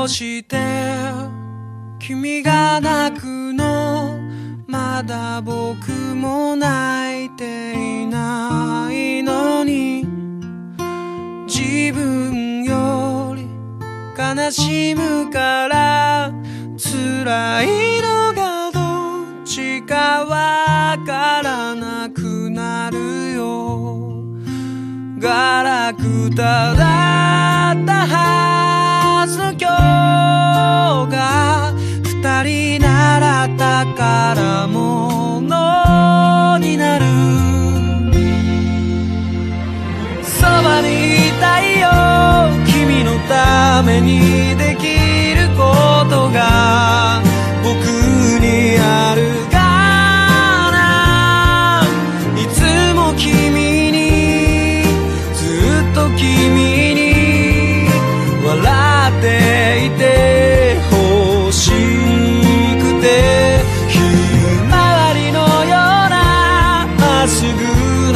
どうして君が泣くのまだ僕も泣いていないのに自分より悲しむから辛いのがどっちかわからなくなるよ。ガラクタだったはずの今日。宝物になる。そばにいたいよ君のために。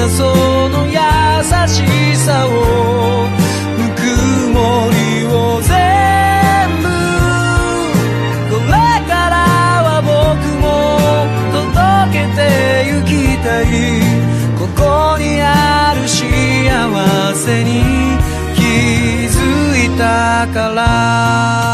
なその優しさをぬくもりを全部これからは僕も届けてゆきたいここにある幸せに気づいたから